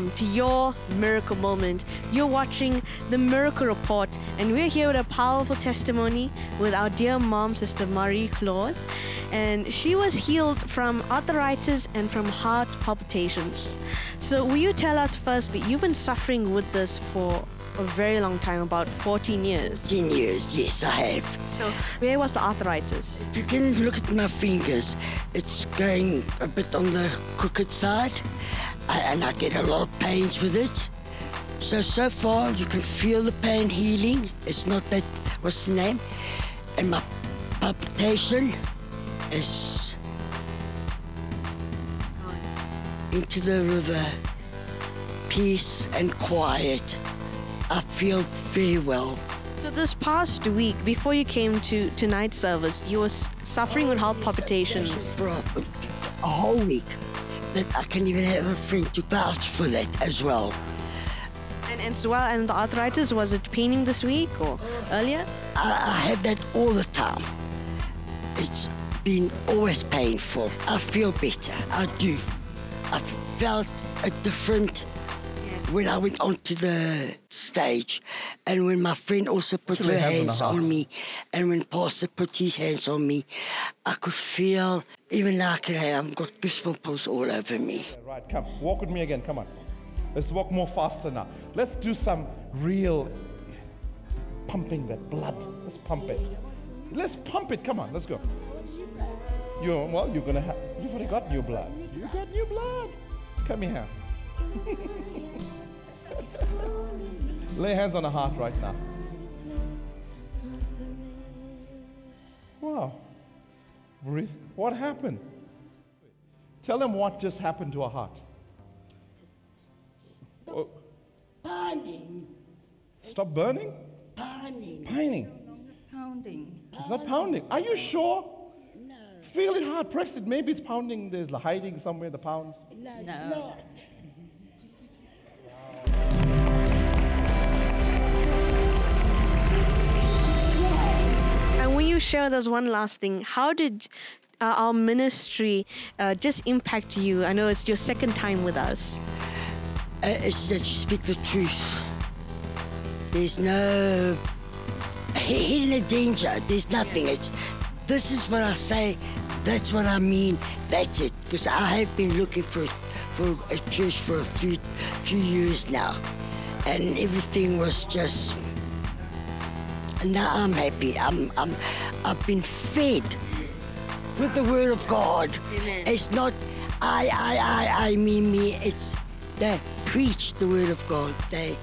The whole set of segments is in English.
Welcome to your miracle moment. You're watching the Miracle Report, and we're here with a powerful testimony with our dear mom, Sister Marie Claude. And she was healed from arthritis and from heart palpitations. So, will you tell us firstly, you've been suffering with this for a very long time, about 14 years. 10 years, yes, I have. So, where was the arthritis? If you can look at my fingers, it's going a bit on the crooked side, and I get a lot of pains with it. So, so far, you can feel the pain healing. It's not that, what's the name? And my palpitation is into the river, peace and quiet. I feel very well. So this past week, before you came to tonight's service, you were suffering with heart palpitations. For a, a whole week. That I can even have a friend to vouch for that as well. And, and as well, and the arthritis, was it paining this week or earlier? I, I have that all the time. It's been always painful. I feel better. I do. I felt a different when I went onto the stage and when my friend also put Put her hands on the hands heart. on me and when Pastor put his hands on me, I could feel, even now I can have, I've got goosebumps all over me. Right, come. Walk with me again. Come on. Let's walk more faster now. Let's do some real pumping that blood. Let's pump it. Let's pump it. Come on, let's go. You well, you're gonna have. You've already got new blood. You got new blood. Come here. Lay hands on the heart right now. Wow. Re- What happened? Tell them what just happened to our heart. Oh, Pounding, stop burning? pounding. Pining. Pounding. It's not pounding. Are you sure? No, Feel it hard. Press it. Maybe it's pounding. There's like hiding somewhere, the pounds. no, it's No. not. Will you share with us one last thing? How did uh, our ministry uh, just impact you? I know it's your second time with us. Uh, It's that you speak the truth. There's no hidden danger. There's nothing. It's this is what I say. That's what I mean. That's it. Because I have been looking for for a church for a few few years now, and everything was just. Now I'm happy. I'm I'm I've been fed with the word of God. Amen. It's not I, I, I, I, me, me. It's they preach the word of God. They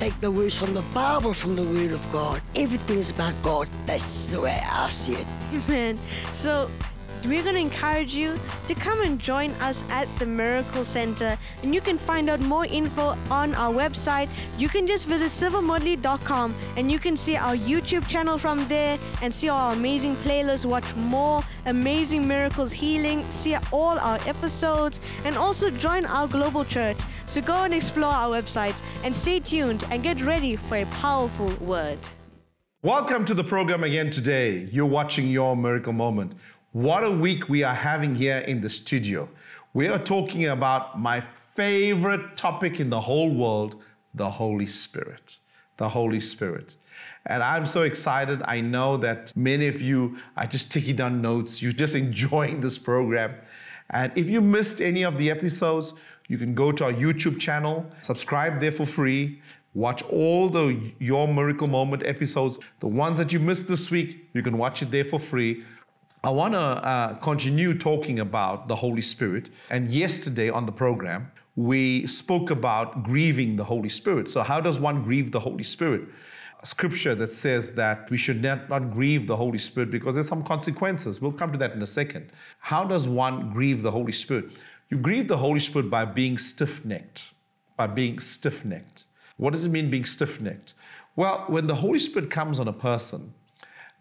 take the words from the Bible, from the word of God. Everything is about God. That's the way I see it. Amen. So we're going to encourage you to come and join us at the Miracle Centre. And you can find out more info on our website. You can just visit sivamoodley.com and you can see our YouTube channel from there and see our amazing playlists, watch more amazing miracles healing, see all our episodes, and also join our global church. So go and explore our website and stay tuned and get ready for a powerful word. Welcome to the program again today. You're watching Your Miracle Moment. What a week we are having here in the studio. We are talking about my favorite topic in the whole world the Holy Spirit. The Holy Spirit. And I'm so excited. I know that many of you are just taking down notes, you're just enjoying this program. And if you missed any of the episodes, you can go to our YouTube channel, subscribe there for free. Watch all the Your Miracle Moment episodes. The ones that you missed this week, you can watch it there for free. I want to uh, continue talking about the Holy Spirit. And yesterday on the program, we spoke about grieving the Holy Spirit. So, how does one grieve the Holy Spirit? A scripture that says that we should not, not grieve the Holy Spirit because there's some consequences. We'll come to that in a second. How does one grieve the Holy Spirit? You grieve the Holy Spirit by being stiff necked. By being stiff necked. What does it mean being stiff necked? Well, when the Holy Spirit comes on a person,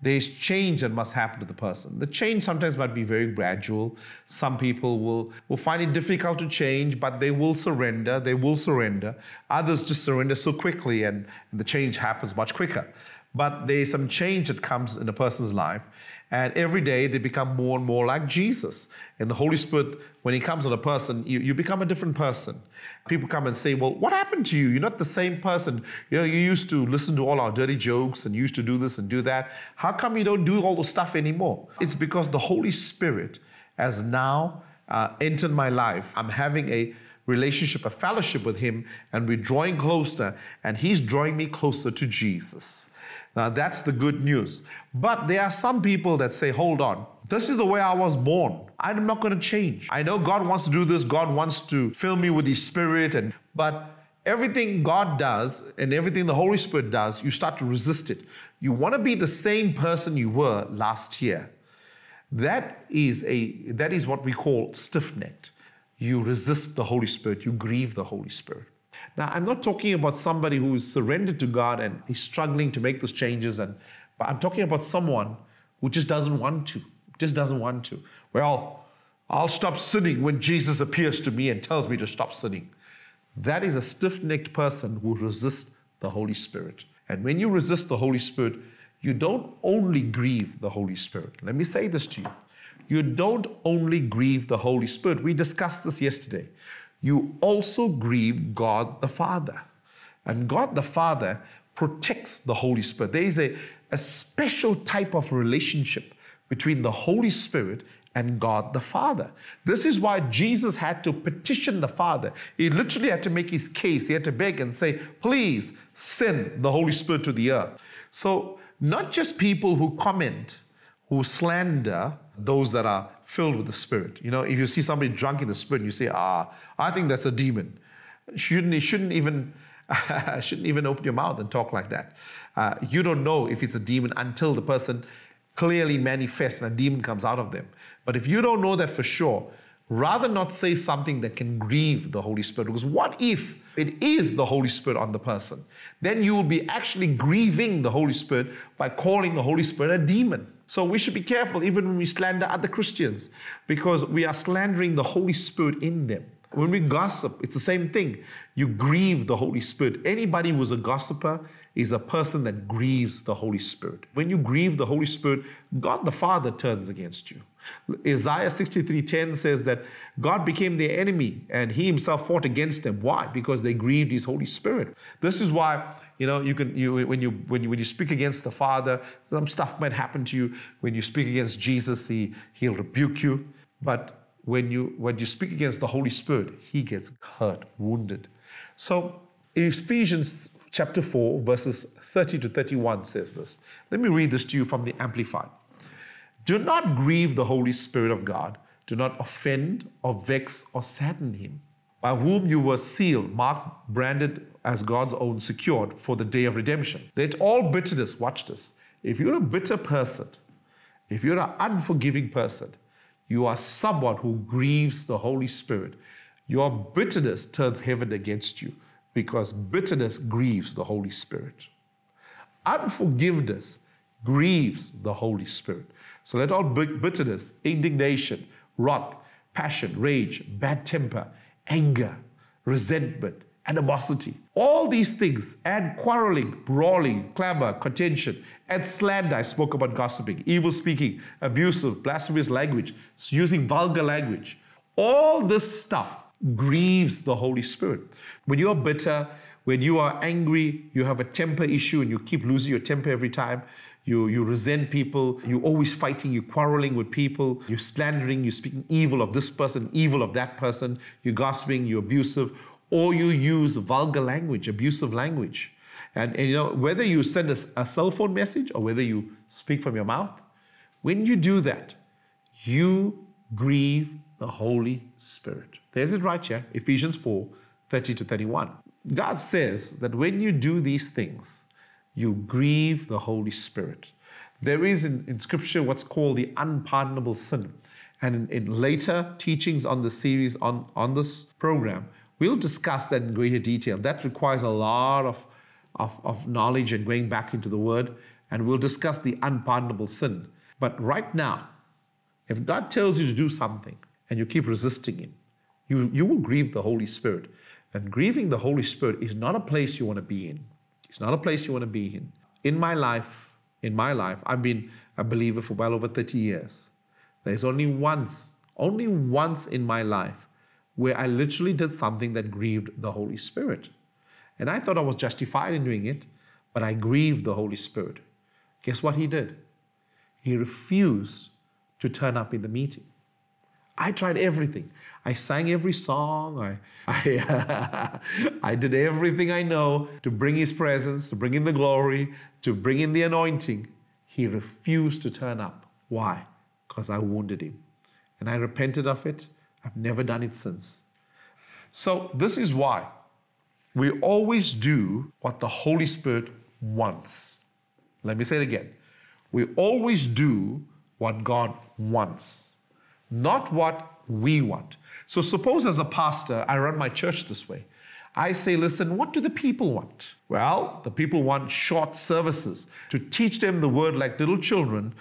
there's change that must happen to the person. The change sometimes might be very gradual. Some people will, will find it difficult to change, but they will surrender. They will surrender. Others just surrender so quickly and, and the change happens much quicker. But there's some change that comes in a person's life. And every day they become more and more like Jesus. And the Holy Spirit, when He comes on a person, you, you become a different person. People come and say, Well, what happened to you? You're not the same person. You know, you used to listen to all our dirty jokes and you used to do this and do that. How come you don't do all the stuff anymore? It's because the Holy Spirit has now uh, entered my life. I'm having a relationship, a fellowship with Him, and we're drawing closer, and He's drawing me closer to Jesus. Now, that's the good news. But there are some people that say, hold on, this is the way I was born. I'm not going to change. I know God wants to do this. God wants to fill me with His Spirit, and but everything God does and everything the Holy Spirit does, you start to resist it. You want to be the same person you were last year. That is a that is what we call stiff-necked. You resist the Holy Spirit, you grieve the Holy Spirit. Now, I'm not talking about somebody who is surrendered to God and is struggling to make those changes, and but I'm talking about someone who just doesn't want to, just doesn't want to. Well, I'll stop sinning when Jesus appears to me and tells me to stop sinning. That is a stiff necked person who resists the Holy Spirit. And when you resist the Holy Spirit, you don't only grieve the Holy Spirit. Let me say this to you. You don't only grieve the Holy Spirit. We discussed this yesterday. You also grieve God the Father. And God the Father protects the Holy Spirit. There is a, a special type of relationship between the Holy Spirit and God the Father. This is why Jesus had to petition the Father. He literally had to make his case. He had to beg and say, please send the Holy Spirit to the earth. So, not just people who comment, who slander those that are filled with the Spirit. You know, if you see somebody drunk in the Spirit, you say, ah, I think that's a demon. Shouldn't, shouldn't even shouldn't even open your mouth and talk like that. Uh, you don't know if it's a demon until the person clearly manifests and a demon comes out of them. But if you don't know that for sure, rather not say something that can grieve the Holy Spirit. Because what if it is the Holy Spirit on the person? Then you will be actually grieving the Holy Spirit by calling the Holy Spirit a demon. So we should be careful even when we slander other Christians because we are slandering the Holy Spirit in them. When we gossip, it's the same thing. You grieve the Holy Spirit. Anybody who's a gossiper is a person that grieves the Holy Spirit. When you grieve the Holy Spirit, God the Father turns against you. Isaiah 63:10 says that God became their enemy and he himself fought against them. Why? Because they grieved his Holy Spirit. This is why, you know, you can you when you when you when you speak against the Father, some stuff might happen to you. When you speak against Jesus, he he'll rebuke you. But when you when you speak against the Holy Spirit, he gets hurt, wounded. So Ephesians chapter 4, verses 30 to 31 says this. Let me read this to you from the Amplified. Do not grieve the Holy Spirit of God. Do not offend or vex or sadden him, by whom you were sealed, marked, branded as God's own, secured for the day of redemption. Let all bitterness, watch this. If you're a bitter person, if you're an unforgiving person, you are someone who grieves the Holy Spirit. Your bitterness turns heaven against you because bitterness grieves the Holy Spirit. Unforgiveness grieves the Holy Spirit. So let all bitterness, indignation, wrath, passion, rage, bad temper, anger, resentment, animosity, all these things, and quarreling, brawling, clamor, contention, and slander. I spoke about gossiping, evil speaking, abusive, blasphemous language, using vulgar language. All this stuff grieves the Holy Spirit. When you're bitter, when you are angry, you have a temper issue and you keep losing your temper every time, you, you resent people, you're always fighting, you're quarreling with people, you're slandering, you're speaking evil of this person, evil of that person, you're gossiping, you're abusive, or you use vulgar language, abusive language. And, and you know, whether you send a, a cell phone message or whether you speak from your mouth, when you do that, you grieve the Holy Spirit. There's it right here, Ephesians 4 30 to 31. God says that when you do these things, you grieve the Holy Spirit. There is in, in Scripture what's called the unpardonable sin. And in, in later teachings on the series on, on this program, we'll discuss that in greater detail. That requires a lot of, of, of knowledge and going back into the Word. And we'll discuss the unpardonable sin. But right now, if God tells you to do something and you keep resisting Him, you, you will grieve the Holy Spirit. And grieving the Holy Spirit is not a place you want to be in. It's not a place you want to be in. In my life, in my life, I've been a believer for well over 30 years. There's only once, only once in my life where I literally did something that grieved the Holy Spirit. And I thought I was justified in doing it, but I grieved the Holy Spirit. Guess what he did? He refused to turn up in the meeting. I tried everything. I sang every song. I, I, I did everything I know to bring His presence, to bring in the glory, to bring in the anointing. He refused to turn up. Why? Because I wounded him. And I repented of it. I've never done it since. So, this is why we always do what the Holy Spirit wants. Let me say it again. We always do what God wants, not what we want. So, suppose as a pastor, I run my church this way. I say, listen, what do the people want? Well, the people want short services to teach them the word like little children.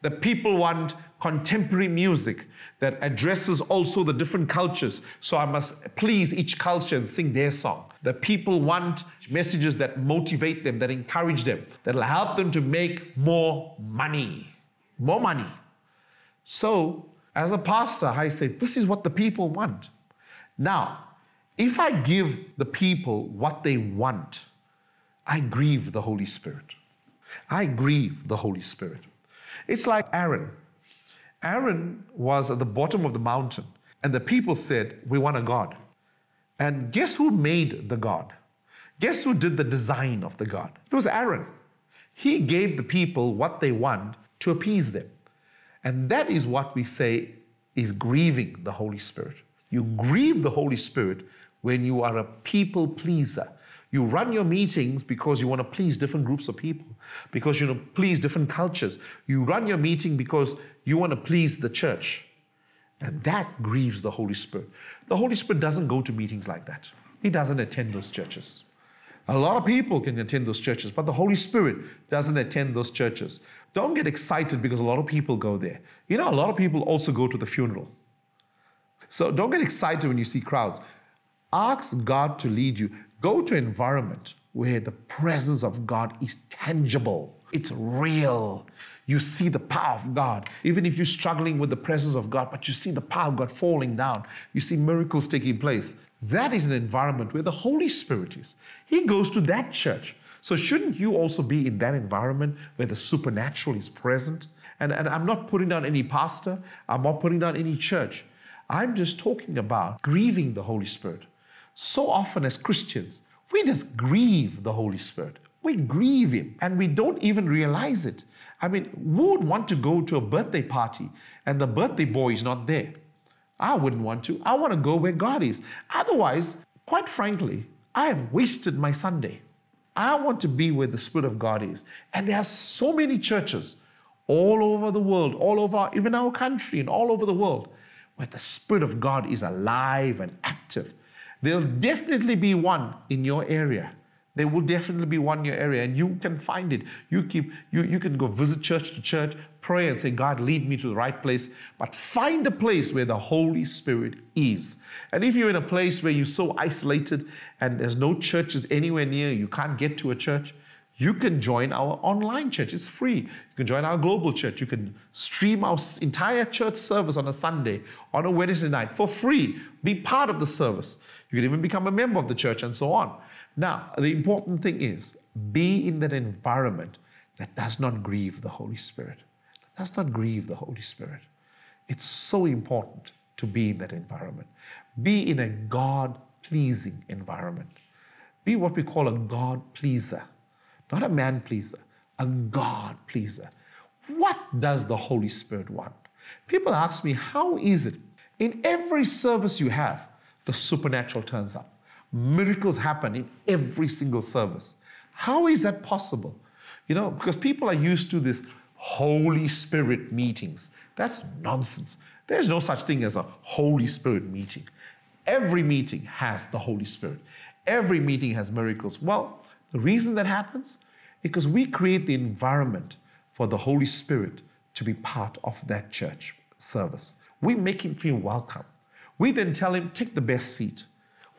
The people want contemporary music that addresses also the different cultures. So I must please each culture and sing their song. The people want messages that motivate them, that encourage them, that'll help them to make more money. More money. So, as a pastor, I say, this is what the people want. Now, if I give the people what they want, I grieve the Holy Spirit. I grieve the Holy Spirit. It's like Aaron. Aaron was at the bottom of the mountain, and the people said, We want a God. And guess who made the God? Guess who did the design of the God? It was Aaron. He gave the people what they want to appease them. And that is what we say is grieving the Holy Spirit. You grieve the Holy Spirit when you are a people pleaser. You run your meetings because you want to please different groups of people, because you want to please different cultures. You run your meeting because you want to please the church. And that grieves the Holy Spirit. The Holy Spirit doesn't go to meetings like that, He doesn't attend those churches. A lot of people can attend those churches, but the Holy Spirit doesn't attend those churches. Don't get excited because a lot of people go there. You know, a lot of people also go to the funeral. So don't get excited when you see crowds. Ask God to lead you. Go to an environment where the presence of God is tangible. It's real. You see the power of God. Even if you're struggling with the presence of God, but you see the power of God falling down, you see miracles taking place. That is an environment where the Holy Spirit is. He goes to that church. So, shouldn't you also be in that environment where the supernatural is present? And, and I'm not putting down any pastor, I'm not putting down any church. I'm just talking about grieving the Holy Spirit. So often, as Christians, we just grieve the Holy Spirit. We grieve Him and we don't even realize it. I mean, who would want to go to a birthday party and the birthday boy is not there? I wouldn't want to. I want to go where God is. Otherwise, quite frankly, I have wasted my Sunday. I want to be where the Spirit of God is. And there are so many churches all over the world, all over even our country and all over the world, where the Spirit of God is alive and active. There'll definitely be one in your area. There will definitely be one in your area, and you can find it. You keep you, you can go visit church to church, pray and say, God, lead me to the right place. But find a place where the Holy Spirit is. And if you're in a place where you're so isolated and there's no churches anywhere near, you can't get to a church, you can join our online church. It's free. You can join our global church. You can stream our entire church service on a Sunday, on a Wednesday night for free. Be part of the service. You can even become a member of the church and so on. Now, the important thing is be in that environment that does not grieve the Holy Spirit. That does not grieve the Holy Spirit. It's so important to be in that environment. Be in a God pleasing environment. Be what we call a God pleaser, not a man pleaser, a God pleaser. What does the Holy Spirit want? People ask me, how is it? In every service you have, the supernatural turns up. Miracles happen in every single service. How is that possible? You know, because people are used to this Holy Spirit meetings. That's nonsense. There's no such thing as a Holy Spirit meeting. Every meeting has the Holy Spirit. Every meeting has miracles. Well, the reason that happens is because we create the environment for the Holy Spirit to be part of that church service. We make him feel welcome. We then tell him, take the best seat.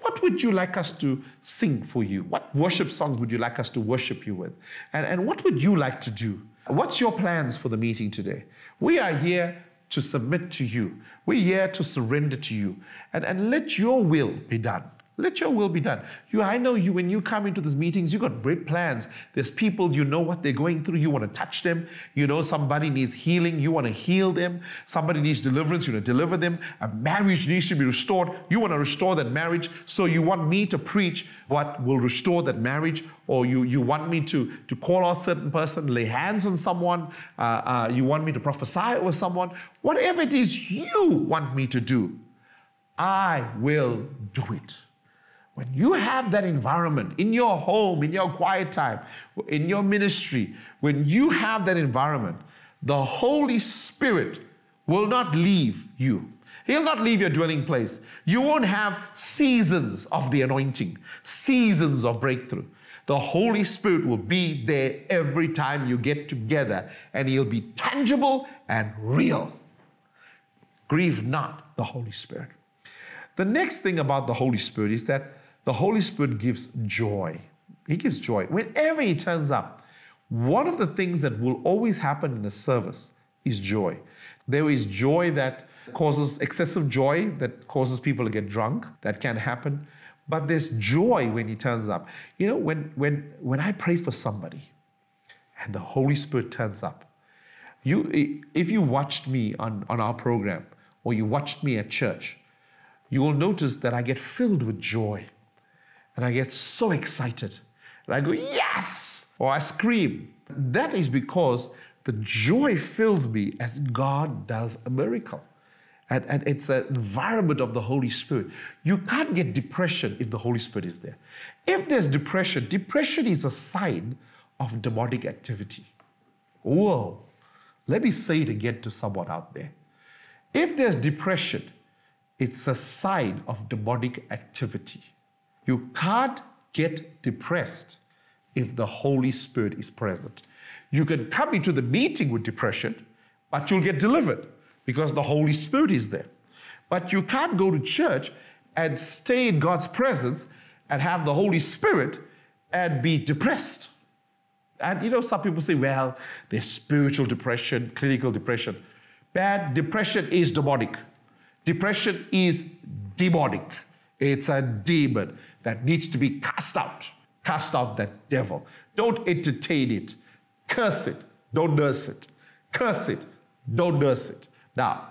What would you like us to sing for you? What worship songs would you like us to worship you with? And, and what would you like to do? What's your plans for the meeting today? We are here to submit to you. We're here to surrender to you and, and let your will be done. Let your will be done. You, I know you, when you come into these meetings, you got great plans. There's people, you know what they're going through. You want to touch them. You know somebody needs healing. You want to heal them. Somebody needs deliverance. You want to deliver them. A marriage needs to be restored. You want to restore that marriage. So you want me to preach what will restore that marriage, or you, you want me to, to call out a certain person, lay hands on someone. Uh, uh, you want me to prophesy over someone. Whatever it is you want me to do, I will do it. When you have that environment in your home, in your quiet time, in your ministry, when you have that environment, the Holy Spirit will not leave you. He'll not leave your dwelling place. You won't have seasons of the anointing, seasons of breakthrough. The Holy Spirit will be there every time you get together, and He'll be tangible and real. Grieve not the Holy Spirit. The next thing about the Holy Spirit is that the Holy Spirit gives joy. He gives joy. Whenever He turns up, one of the things that will always happen in a service is joy. There is joy that causes excessive joy, that causes people to get drunk. That can happen. But there's joy when He turns up. You know, when, when, when I pray for somebody and the Holy Spirit turns up, you, if you watched me on, on our program or you watched me at church, you will notice that I get filled with joy. And I get so excited. And I go, yes! Or I scream. That is because the joy fills me as God does a miracle. And, and it's an environment of the Holy Spirit. You can't get depression if the Holy Spirit is there. If there's depression, depression is a sign of demonic activity. Whoa. Let me say it again to someone out there. If there's depression, it's a sign of demonic activity. You can't get depressed if the Holy Spirit is present. You can come into the meeting with depression, but you'll get delivered because the Holy Spirit is there. But you can't go to church and stay in God's presence and have the Holy Spirit and be depressed. And you know, some people say, well, there's spiritual depression, clinical depression. Bad depression is demonic. Depression is demonic. It's a demon that needs to be cast out. Cast out that devil. Don't entertain it. Curse it. Don't nurse it. Curse it. Don't nurse it. Now,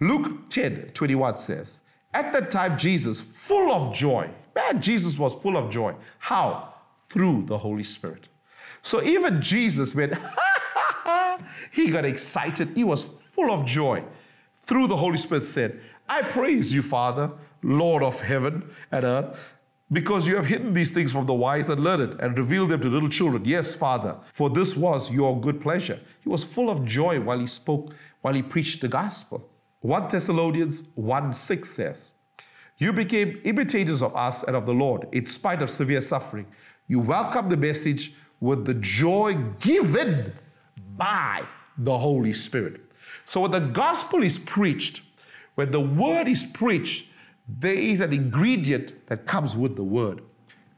Luke 10 21 says, At that time, Jesus, full of joy, man, Jesus was full of joy. How? Through the Holy Spirit. So even Jesus, when he got excited, he was full of joy. Through the Holy Spirit, said, I praise you, Father, Lord of heaven and earth because you have hidden these things from the wise and learned and revealed them to little children. Yes, Father, for this was your good pleasure. He was full of joy while he spoke, while he preached the gospel. 1 Thessalonians 1 6 says, You became imitators of us and of the Lord in spite of severe suffering. You welcomed the message with the joy given by the Holy Spirit. So when the gospel is preached, when the word is preached, there is an ingredient that comes with the word.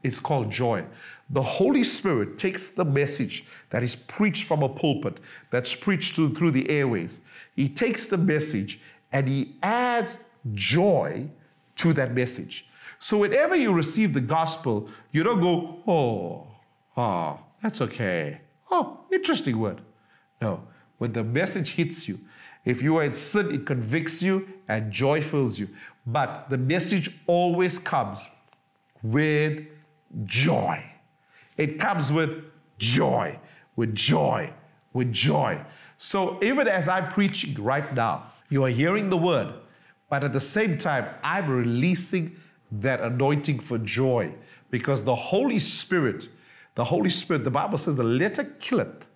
It's called joy. The Holy Spirit takes the message that is preached from a pulpit, that's preached through, through the airways. He takes the message and he adds joy to that message. So whenever you receive the gospel, you don't go, oh, oh, that's okay. Oh, interesting word. No. When the message hits you, if you are in sin, it convicts you and joy fills you. But the message always comes with joy. It comes with joy, with joy, with joy. So even as I'm preaching right now, you are hearing the word, but at the same time, I'm releasing that anointing for joy because the Holy Spirit, the Holy Spirit, the Bible says the letter killeth,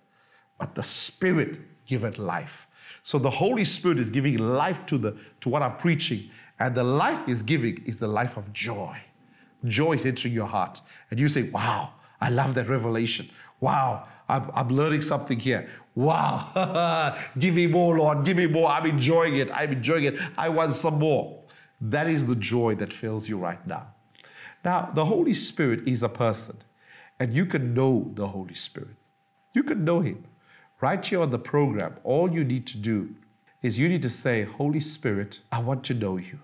but the Spirit giveth life. So the Holy Spirit is giving life to, the, to what I'm preaching. And the life is giving is the life of joy. Joy is entering your heart. And you say, Wow, I love that revelation. Wow, I'm, I'm learning something here. Wow, give me more, Lord. Give me more. I'm enjoying it. I'm enjoying it. I want some more. That is the joy that fills you right now. Now, the Holy Spirit is a person, and you can know the Holy Spirit. You can know Him. right here on the program, all you need to do is you need to say, Holy Spirit, I want to know you.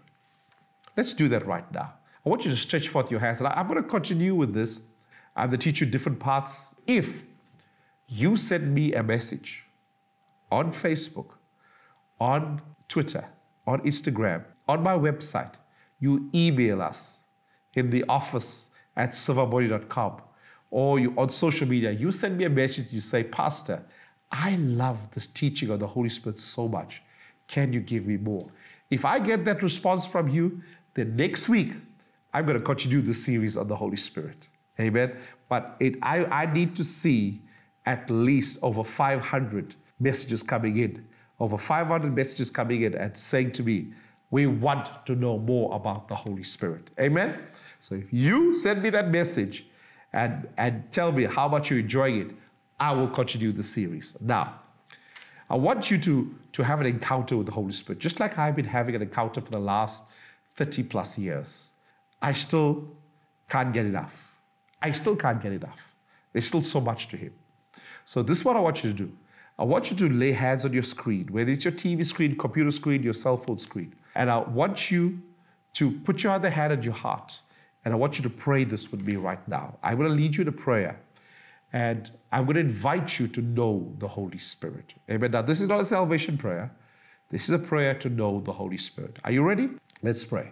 Let's do that right now. I want you to stretch forth your hands. And I'm going to continue with this. I'm going to teach you different parts. If you send me a message on Facebook, on Twitter, on Instagram, on my website, you email us in the office at sivamoodley.com or you on social media, you send me a message, you say, Pastor, I love this teaching of the Holy Spirit so much. Can you give me more? If I get that response from you, then next week I'm going to continue the series on the Holy Spirit. Amen. But it, I, I need to see at least over 500 messages coming in, over 500 messages coming in and saying to me, we want to know more about the Holy Spirit. Amen. So if you send me that message and, and tell me how much you're enjoying it, I will continue the series. Now, I want you to, to have an encounter with the Holy Spirit, just like I've been having an encounter for the last 30 plus years. I still can't get enough. I still can't get enough. There's still so much to Him. So, this is what I want you to do. I want you to lay hands on your screen, whether it's your TV screen, computer screen, your cell phone screen. And I want you to put your other hand on your heart. And I want you to pray this with me right now. I'm going to lead you to prayer. And I'm going to invite you to know the Holy Spirit. Amen. Now, this is not a salvation prayer. This is a prayer to know the Holy Spirit. Are you ready? Let's pray.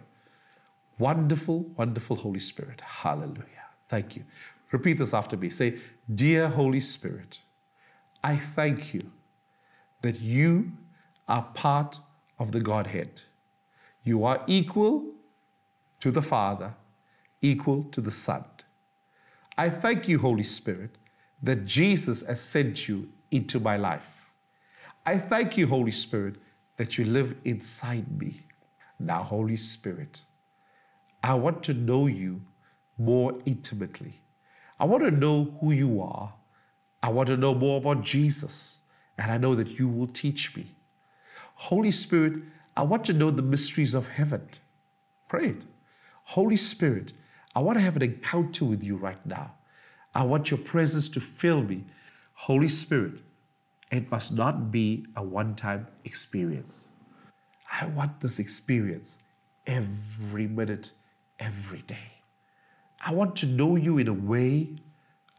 Wonderful, wonderful Holy Spirit. Hallelujah. Thank you. Repeat this after me. Say, Dear Holy Spirit, I thank you that you are part of the Godhead. You are equal to the Father, equal to the Son. I thank you, Holy Spirit, that Jesus has sent you into my life. I thank you, Holy Spirit, that you live inside me. Now, Holy Spirit, I want to know you more intimately. I want to know who you are. I want to know more about Jesus. And I know that you will teach me. Holy Spirit, I want to know the mysteries of heaven. Pray it. Holy Spirit, I want to have an encounter with you right now. I want your presence to fill me. Holy Spirit, it must not be a one time experience. I want this experience every minute, every day. I want to know you in a way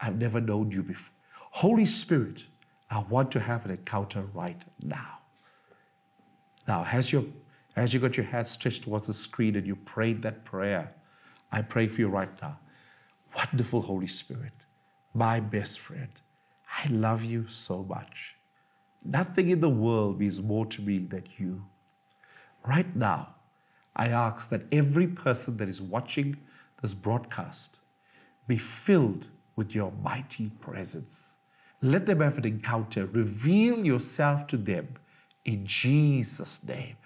I've never known you before. Holy Spirit, I want to have an encounter right now. Now, as, you as you got your head stretched towards the screen and you prayed that prayer, I pray for you right now. Wonderful Holy Spirit, my best friend, I love you so much. Nothing in the world means more to me than you. Right now, I ask that every person that is watching this broadcast be filled with your mighty presence. Let them have an encounter. Reveal yourself to them in Jesus' name.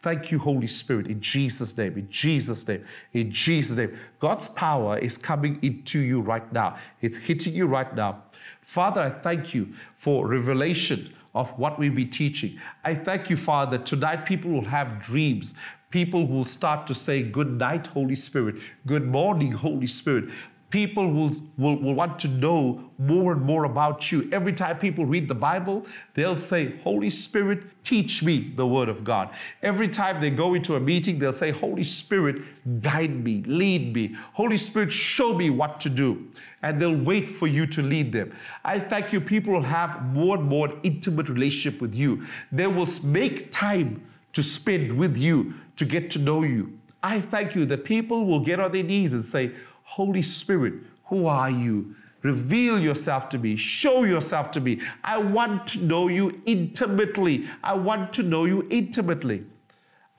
Thank you, Holy Spirit, in Jesus' name, in Jesus' name, in Jesus' name. God's power is coming into you right now. It's hitting you right now. Father, I thank you for revelation of what we'll be teaching. I thank you, Father, tonight people will have dreams. People will start to say, Good night, Holy Spirit. Good morning, Holy Spirit people will, will, will want to know more and more about you. Every time people read the Bible, they'll say, Holy Spirit, teach me the Word of God. Every time they go into a meeting, they'll say, Holy Spirit, guide me, lead me. Holy Spirit, show me what to do. And they'll wait for you to lead them. I thank you, people will have more and more intimate relationship with you. They will make time to spend with you, to get to know you. I thank you that people will get on their knees and say, Holy Spirit, who are you? Reveal yourself to me. Show yourself to me. I want to know you intimately. I want to know you intimately.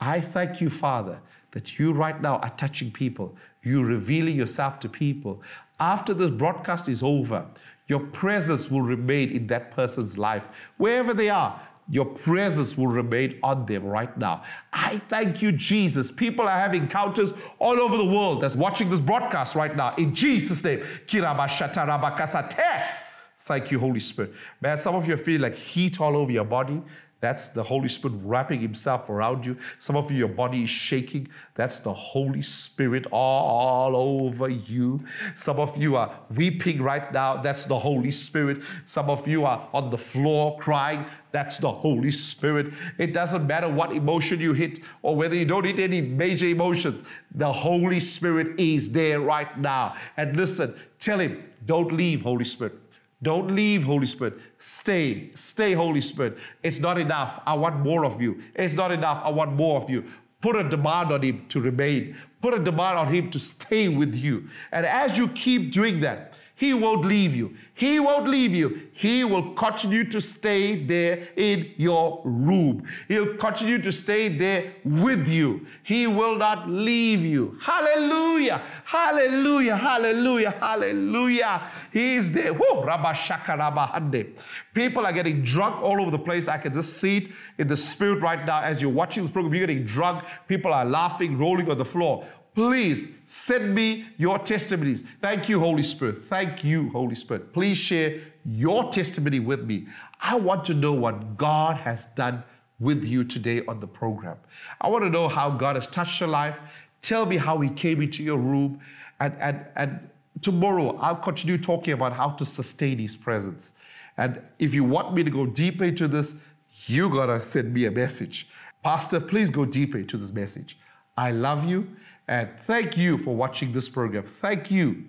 I thank you, Father, that you right now are touching people. You're revealing yourself to people. After this broadcast is over, your presence will remain in that person's life, wherever they are your presence will remain on them right now. I thank you, Jesus. People are having encounters all over the world that's watching this broadcast right now. In Jesus' name. Thank you, Holy Spirit. Man, some of you feel like heat all over your body. That's the Holy Spirit wrapping Himself around you. Some of you, your body is shaking. That's the Holy Spirit all over you. Some of you are weeping right now. That's the Holy Spirit. Some of you are on the floor crying. That's the Holy Spirit. It doesn't matter what emotion you hit or whether you don't hit any major emotions. The Holy Spirit is there right now. And listen, tell Him, don't leave, Holy Spirit. Don't leave, Holy Spirit. Stay. Stay, Holy Spirit. It's not enough. I want more of you. It's not enough. I want more of you. Put a demand on Him to remain. Put a demand on Him to stay with you. And as you keep doing that, He won't leave you. He won't leave you. He will continue to stay there in your room. He'll continue to stay there with you. He will not leave you. Hallelujah. Hallelujah. Hallelujah. Hallelujah. He's there. Whoa. People are getting drunk all over the place. I can just see it in the spirit right now as you're watching this program. You're getting drunk. People are laughing, rolling on the floor. Please send me your testimonies. Thank you, Holy Spirit. Thank you, Holy Spirit. Please share your testimony with me. I want to know what God has done with you today on the program. I want to know how God has touched your life. Tell me how He came into your room. And, and, and tomorrow, I'll continue talking about how to sustain His presence. And if you want me to go deeper into this, you got to send me a message. Pastor, please go deeper into this message. I love you. And thank you for watching this program. Thank you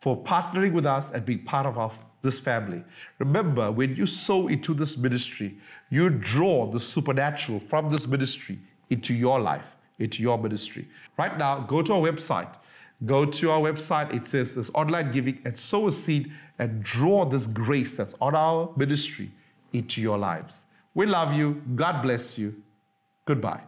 for partnering with us and being part of our, this family. Remember, when you sow into this ministry, you draw the supernatural from this ministry into your life, into your ministry. Right now, go to our website. Go to our website. It says this online giving and sow a seed and draw this grace that's on our ministry into your lives. We love you. God bless you. Goodbye.